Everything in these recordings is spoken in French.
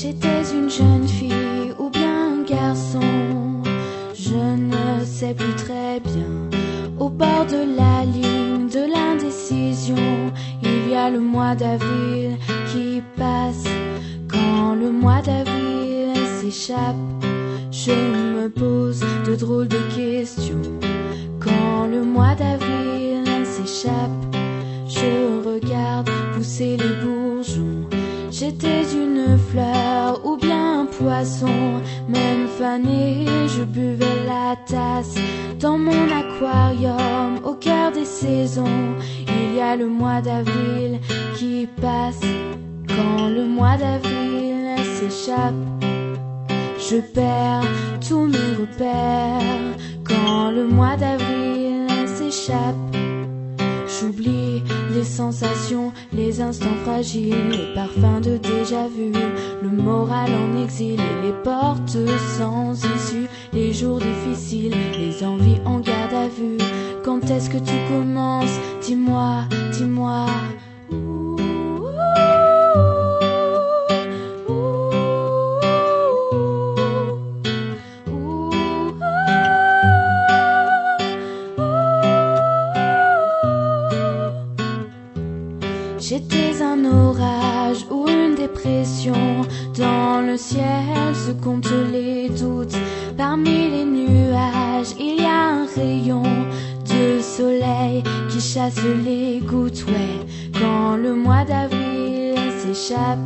J'étais une jeune fille ou bien un garçon, je ne sais plus très bien. Au bord de la ligne de l'indécision, il y a le mois d'avril qui passe. Quand le mois d'avril s'échappe, je me pose de drôles de questions. Quand le mois d'avril s'échappe, je regarde pousser les bourgeons. J'étais une fleur ou bien un poisson, même fanée, je buvais la tasse dans mon aquarium au cœur des saisons. Il y a le mois d'avril qui passe. Quand le mois d'avril s'échappe, je perds tous mes repères. Quand le mois d'avril s'échappe, J'oublie les sensations, les instants fragiles, les parfums de déjà vu, le moral en exil et les portes sans issue, les jours difficiles, les envies en garde à vue. Quand est-ce que tu commences? Dis-moi, dis-moi. J'étais un orage ou une dépression. Dans le ciel se comptent les doutes. Parmi les nuages, il y a un rayon de soleil qui chasse les gouttes. Quand le mois d'avril s'échappe,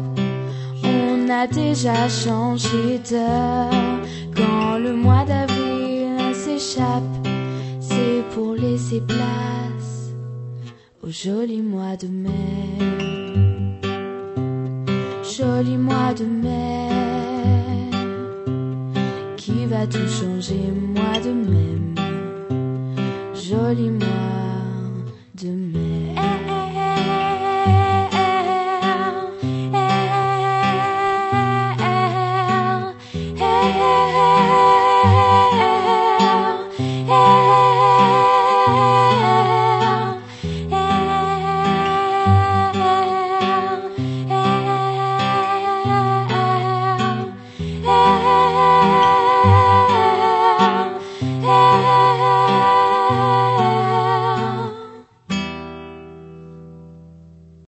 on a déjà changé d'heure. Au joli mois de mai. Joli mois de mai qui va tout changer, moi de même. Joli mois